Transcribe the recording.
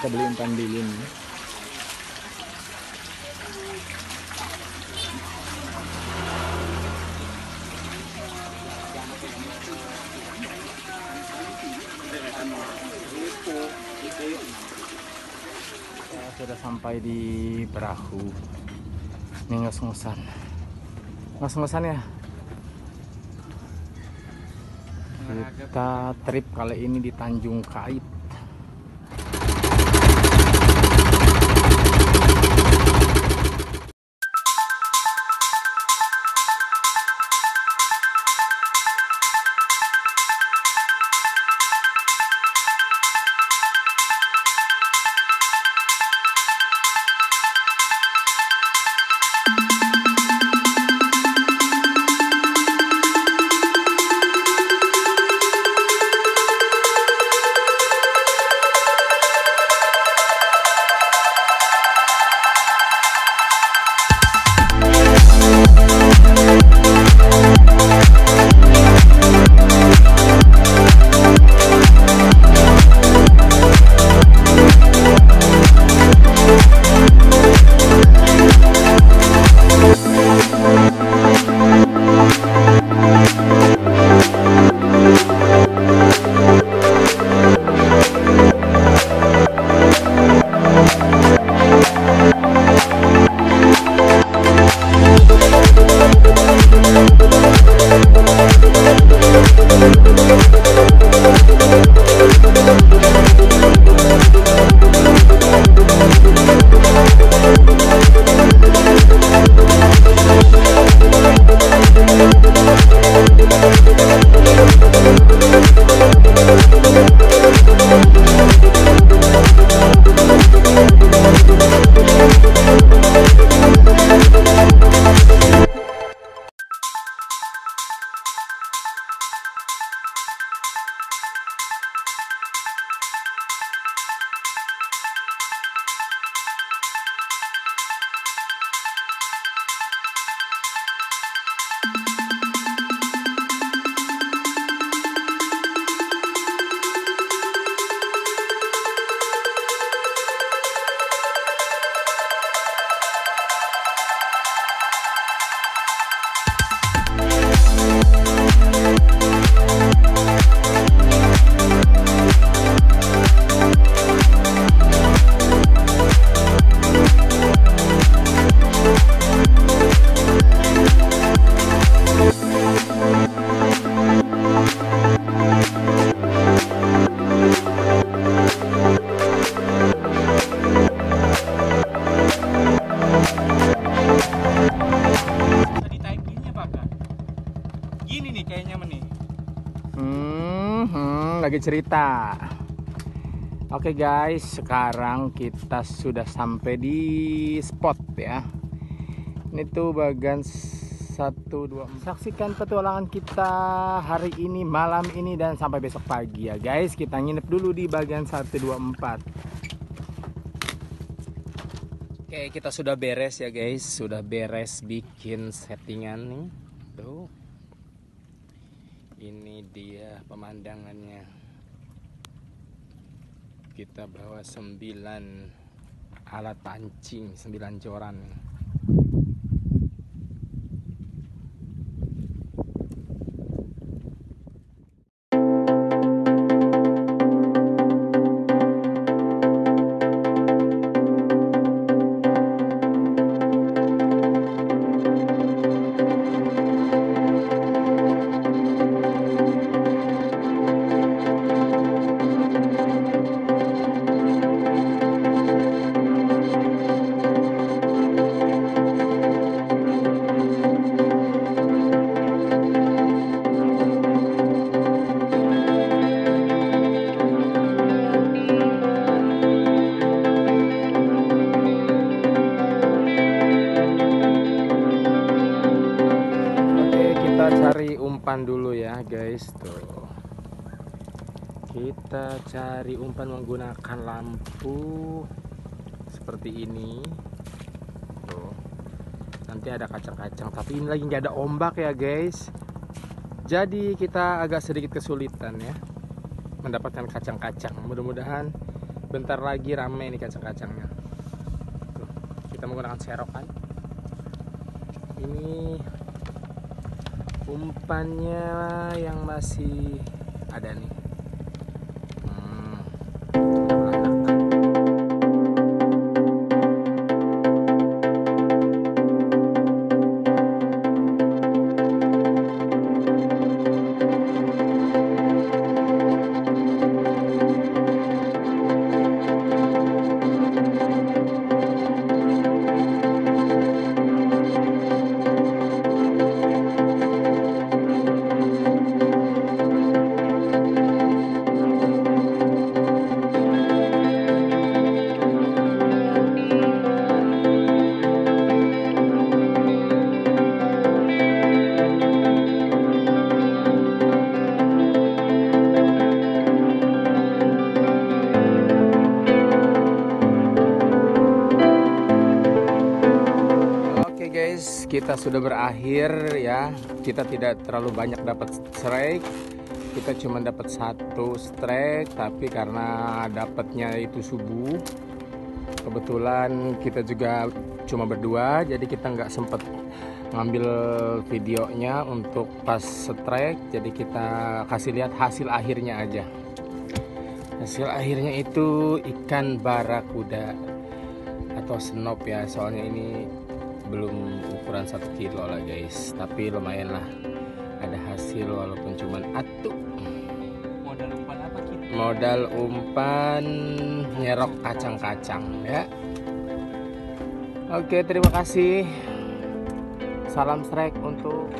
kita beli umpan Kita sudah sampai di perahu. Ini ngos-ngosan ngos-ngosan ya? Kita trip kali ini di Tanjung Kait cerita. Oke guys, sekarang kita sudah sampai di spot ya. Ini tuh bagian satu dua. Saksikan petualangan kita hari ini, malam ini dan sampai besok pagi ya guys. Kita nginep dulu di bagian 124. Oke, kita sudah beres ya guys. Sudah beres bikin settingan nih. Tuh. Ini dia pemandangannya. Kita bawa 9 alat pancing, 9 joran. Ya, guys. Tuh. Kita cari umpan menggunakan lampu seperti ini. Tuh. Nanti ada kacang-kacang, tapi ini lagi nggak ada ombak ya, guys. Jadi kita agak sedikit kesulitan ya mendapatkan kacang-kacang. Mudah-mudahan bentar lagi rame nih kacang-kacangnya kita menggunakan serokan ini umpannya yang masih ada nih kita sudah berakhir ya. Kita tidak terlalu banyak dapat strike. Kita cuma dapat satu strike, tapi karena dapatnya itu subuh, kebetulan kita juga cuma berdua, jadi kita nggak sempet ngambil videonya untuk pas strike. Jadi kita kasih lihat hasil akhirnya aja. Hasil akhirnya itu ikan barakuda atau senop ya, soalnya ini belum ukuran satu kilo lah guys. Tapi lumayan lah. Ada hasil walaupun cuman atu. Modal umpan apa kita? modal umpan nyerok kacang-kacang ya. Oke terima kasih. Salam strike untuk